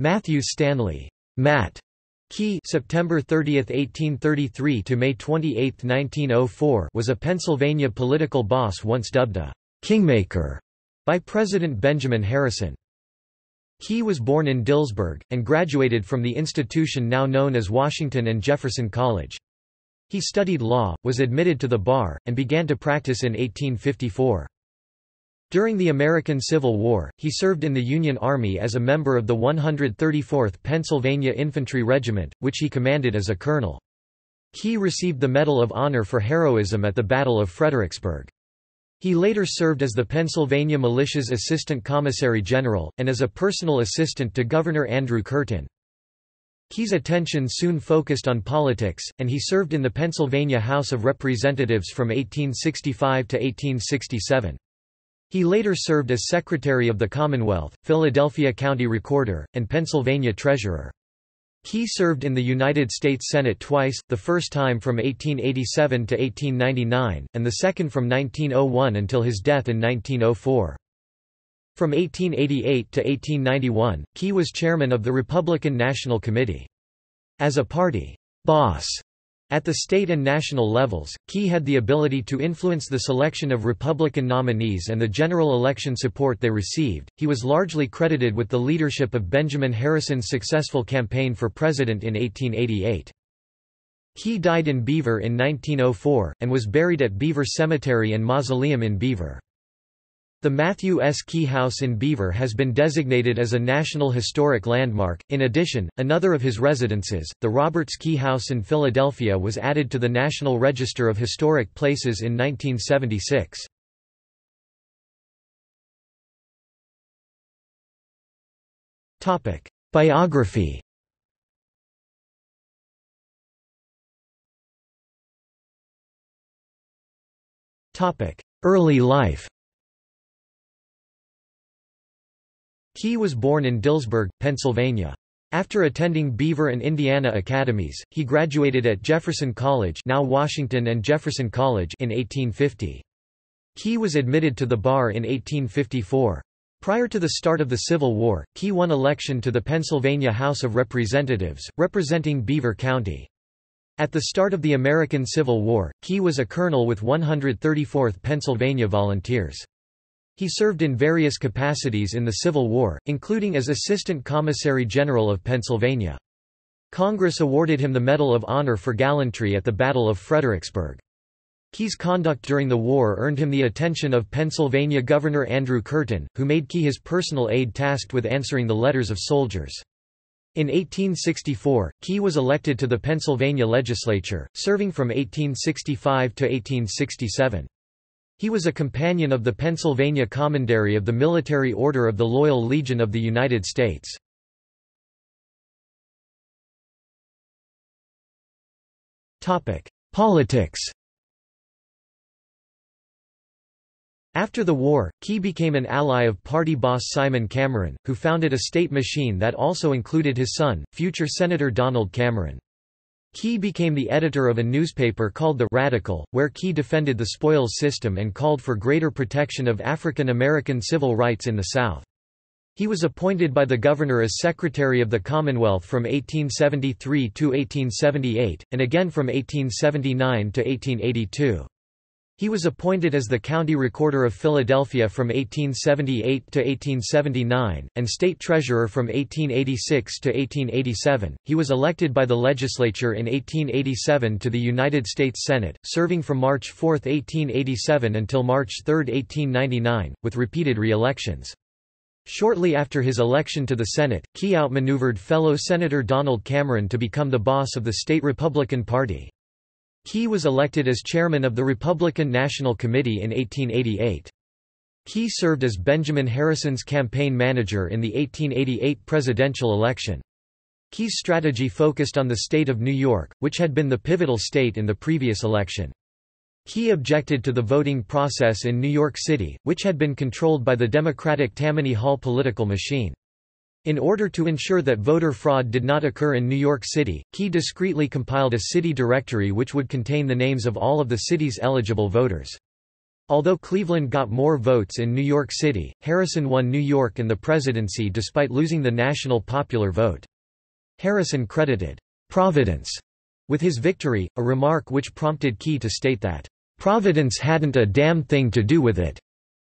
Matthew Stanley Matt Quay September 30, 1833 to May 28, 1904 was a Pennsylvania political boss once dubbed a «kingmaker» by President Benjamin Harrison. Quay was born in Dillsburg, and graduated from the institution now known as Washington and Jefferson College. He studied law, was admitted to the bar, and began to practice in 1854. During the American Civil War, he served in the Union Army as a member of the 134th Pennsylvania Infantry Regiment, which he commanded as a colonel. Quay received the Medal of Honor for heroism at the Battle of Fredericksburg. He later served as the Pennsylvania Militia's Assistant Commissary General, and as a personal assistant to Governor Andrew Curtin. Quay's attention soon focused on politics, and he served in the Pennsylvania House of Representatives from 1865 to 1867. He later served as Secretary of the Commonwealth, Philadelphia County Recorder, and Pennsylvania Treasurer. Quay served in the United States Senate twice, the first time from 1887 to 1899, and the second from 1901 until his death in 1904. From 1888 to 1891, Quay was chairman of the Republican National Committee. As a party boss at the state and national levels, Quay had the ability to influence the selection of Republican nominees and the general election support they received. He was largely credited with the leadership of Benjamin Harrison's successful campaign for president in 1888. Quay died in Beaver in 1904, and was buried at Beaver Cemetery and Mausoleum in Beaver. The Matthew S. Quay House in Beaver has been designated as a National Historic Landmark. In addition, another of his residences, the Roberts Quay House in Philadelphia, was added to the National Register of Historic Places in 1976. Topic: Biography. Topic: Early life. Quay was born in Dillsburg, Pennsylvania. After attending Beaver and Indiana academies, he graduated at Jefferson College now Washington and Jefferson College in 1850. Quay was admitted to the bar in 1854. Prior to the start of the Civil War, Quay won election to the Pennsylvania House of Representatives, representing Beaver County. At the start of the American Civil War, Quay was a colonel with 134th Pennsylvania Volunteers. He served in various capacities in the Civil War, including as Assistant Commissary General of Pennsylvania. Congress awarded him the Medal of Honor for gallantry at the Battle of Fredericksburg. Quay's conduct during the war earned him the attention of Pennsylvania Governor Andrew Curtin, who made Quay his personal aide tasked with answering the letters of soldiers. In 1864, Quay was elected to the Pennsylvania legislature, serving from 1865 to 1867. He was a companion of the Pennsylvania Commandery of the Military Order of the Loyal Legion of the United States. Politics After the war, Quay became an ally of party boss Simon Cameron, who founded a state machine that also included his son, future Senator Donald Cameron. Quay became the editor of a newspaper called The Radical, where Quay defended the spoils system and called for greater protection of African American civil rights in the South. He was appointed by the governor as Secretary of the Commonwealth from 1873 to 1878, and again from 1879 to 1882. He was appointed as the County Recorder of Philadelphia from 1878 to 1879, and State Treasurer from 1886 to 1887. He was elected by the legislature in 1887 to the United States Senate, serving from March 4, 1887 until March 3, 1899, with repeated re-elections. Shortly after his election to the Senate, Quay outmaneuvered fellow Senator Donald Cameron to become the boss of the state Republican Party. Quay was elected as chairman of the Republican National Committee in 1888. Quay served as Benjamin Harrison's campaign manager in the 1888 presidential election. Quay's strategy focused on the state of New York, which had been the pivotal state in the previous election. Quay objected to the voting process in New York City, which had been controlled by the Democratic Tammany Hall political machine. In order to ensure that voter fraud did not occur in New York City, Quay discreetly compiled a city directory which would contain the names of all of the city's eligible voters. Although Cleveland got more votes in New York City, Harrison won New York and the presidency despite losing the national popular vote. Harrison credited Providence with his victory, a remark which prompted Quay to state that, "...Providence hadn't a damn thing to do with it."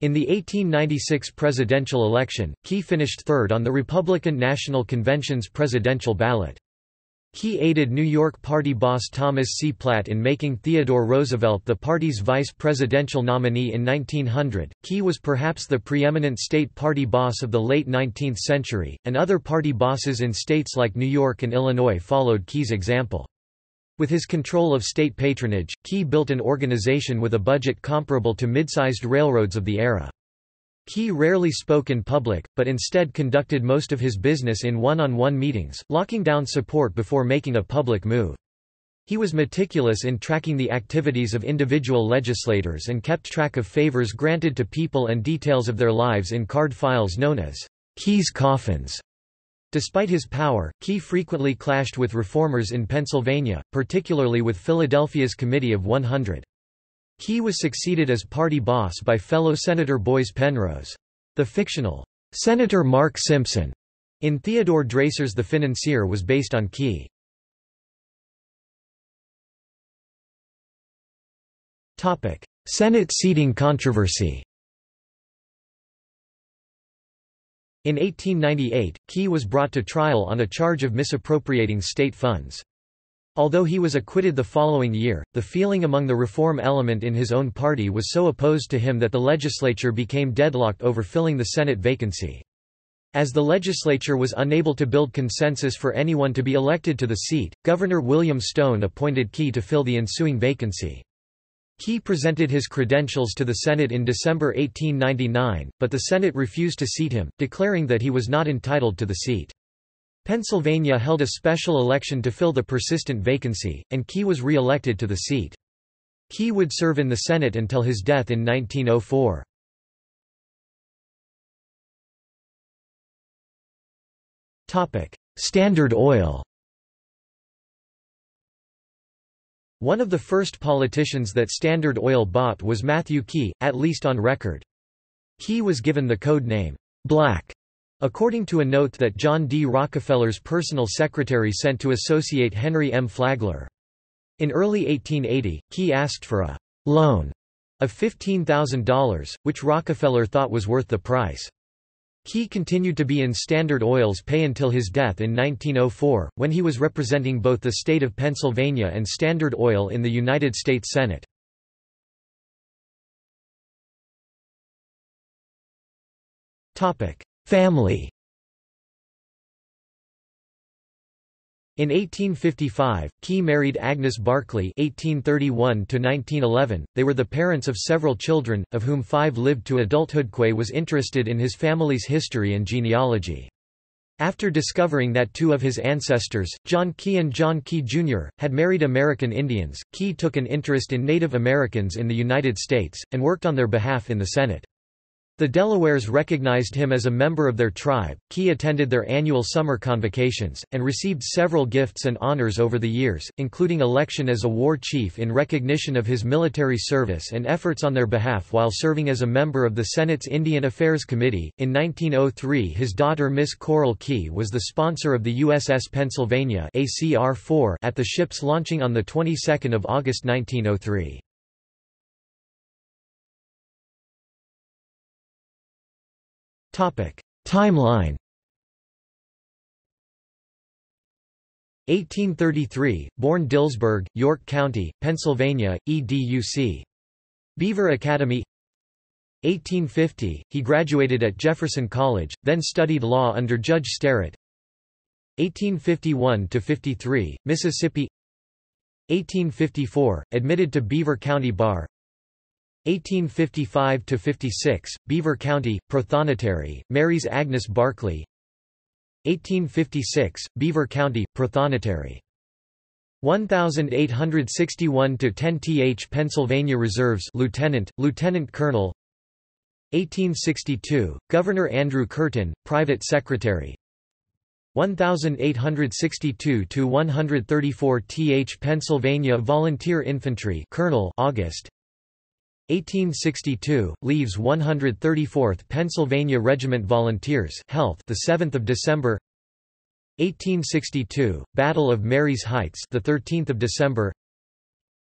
In the 1896 presidential election, Quay finished third on the Republican National Convention's presidential ballot. Quay aided New York Party boss Thomas C. Platt in making Theodore Roosevelt the party's vice presidential nominee in 1900. Quay was perhaps the preeminent state party boss of the late 19th century, and other party bosses in states like New York and Illinois followed Quay's example. With his control of state patronage, Quay built an organization with a budget comparable to mid-sized railroads of the era. Quay rarely spoke in public, but instead conducted most of his business in one-on-one -on -one meetings, locking down support before making a public move. He was meticulous in tracking the activities of individual legislators and kept track of favors granted to people and details of their lives in card files known as Quay's coffins. Despite his power, Quay frequently clashed with reformers in Pennsylvania, particularly with Philadelphia's Committee of 100. Quay was succeeded as party boss by fellow Senator Boies Penrose. The fictional, Senator Mark Simpson, in Theodore Dreiser's The Financier was based on Quay. Senate seating controversy In 1898, Quay was brought to trial on a charge of misappropriating state funds. Although he was acquitted the following year, the feeling among the reform element in his own party was so opposed to him that the legislature became deadlocked over filling the Senate vacancy. As the legislature was unable to build consensus for anyone to be elected to the seat, Governor William Stone appointed Quay to fill the ensuing vacancy. Quay presented his credentials to the Senate in December 1899, but the Senate refused to seat him, declaring that he was not entitled to the seat. Pennsylvania held a special election to fill the persistent vacancy, and Quay was re-elected to the seat. Quay would serve in the Senate until his death in 1904. Standard Oil One of the first politicians that Standard Oil bought was Matthew Quay, at least on record. Quay was given the code name, Black, according to a note that John D. Rockefeller's personal secretary sent to associate Henry M. Flagler. In early 1880, Quay asked for a loan of $15,000, which Rockefeller thought was worth the price. Quay continued to be in Standard Oil's pay until his death in 1904, when he was representing both the state of Pennsylvania and Standard Oil in the United States Senate. Family In 1855, Quay married Agnes Barclay (1831–1911). They were the parents of several children, of whom five lived to adulthood. Quay was interested in his family's history and genealogy. After discovering that two of his ancestors, John Quay and John Quay Jr., had married American Indians, Quay took an interest in Native Americans in the United States, and worked on their behalf in the Senate. The Delawares recognized him as a member of their tribe. Quay attended their annual summer convocations, and received several gifts and honors over the years, including election as a war chief in recognition of his military service and efforts on their behalf while serving as a member of the Senate's Indian Affairs Committee. In 1903, his daughter Miss Coral Quay was the sponsor of the USS Pennsylvania ACR-4 at the ship's launching on the 22nd of August 1903. Timeline. 1833, born Dillsburg, York County, Pennsylvania, EDUC. Beaver Academy. 1850, he graduated at Jefferson College, then studied law under Judge Sterrett 1851–53, Mississippi. 1854, admitted to Beaver County Bar 1855–56, Beaver County, Prothonotary, marries Agnes Barclay 1856, Beaver County, Prothonotary 1861 to 10 th Pennsylvania Reserves Lieutenant, Lieutenant Colonel. 1862 Governor Andrew Curtin Private Secretary. 1862 to 134 th Pennsylvania Volunteer Infantry Colonel August 1862 leaves 134th Pennsylvania Regiment Volunteers health the 7th of December. 1862 Battle of Marye's Heights the 13th of December.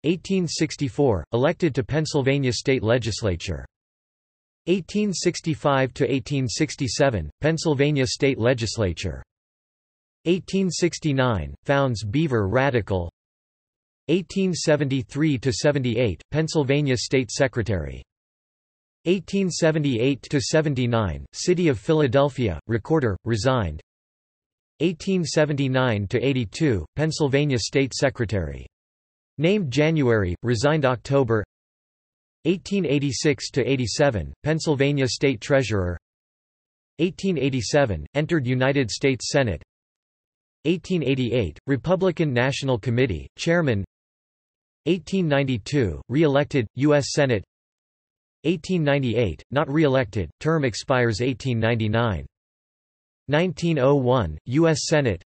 1864 elected to Pennsylvania state legislature. 1865 to 1867 Pennsylvania state legislature. 1869 founds Beaver Radical 1873–78, Pennsylvania State Secretary. 1878–79, City of Philadelphia, Recorder, resigned. 1879–82, Pennsylvania State Secretary. Named January, resigned October. 1886–87, Pennsylvania State Treasurer. 1887, entered United States Senate. 1888, Republican National Committee, Chairman 1892, re-elected, U.S. Senate 1898, not re-elected, term expires 1899. 1901, U.S. Senate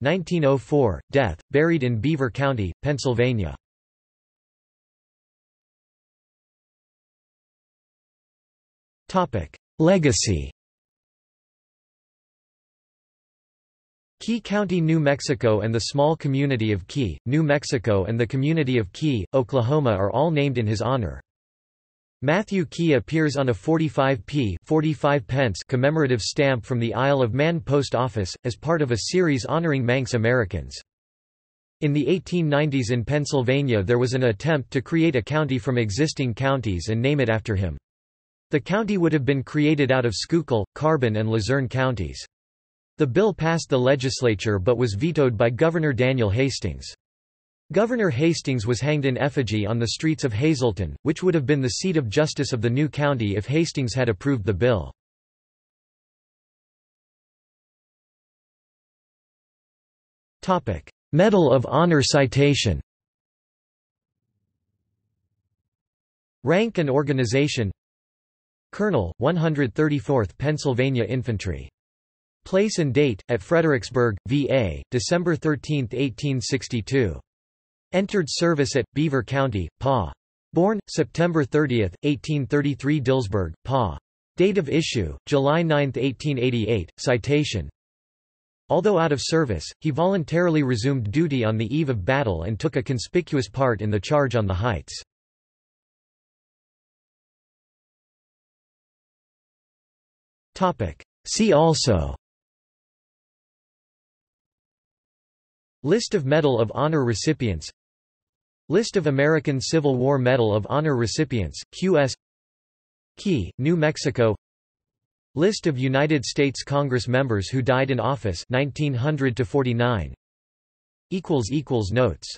1904, death, buried in Beaver County, Pennsylvania. Legacy Quay County, New Mexico and the small community of Quay, New Mexico and the community of Quay, Oklahoma are all named in his honor. Matthew Quay appears on a 45p 45 pence commemorative stamp from the Isle of Man Post Office, as part of a series honoring Manx Americans. In the 1890s in Pennsylvania there was an attempt to create a county from existing counties and name it after him. The county would have been created out of Schuylkill, Carbon and Luzerne counties. The bill passed the legislature but was vetoed by Governor Daniel Hastings. Governor Hastings was hanged in effigy on the streets of Hazleton, which would have been the seat of justice of the new county if Hastings had approved the bill. Medal of Honor citation Rank and organization Colonel, 134th Pennsylvania Infantry Place and date, at Fredericksburg, VA, December 13, 1862. Entered service at, Beaver County, PA. Born, September 30, 1833 Dillsburg, PA. Date of issue, July 9, 1888, citation. Although out of service, he voluntarily resumed duty on the eve of battle and took a conspicuous part in the charge on the Heights. See also List of Medal of Honor recipients. List of American Civil War Medal of Honor recipients, QS Quay, New Mexico. List of United States Congress members who died in office 1900 49 equals equals Notes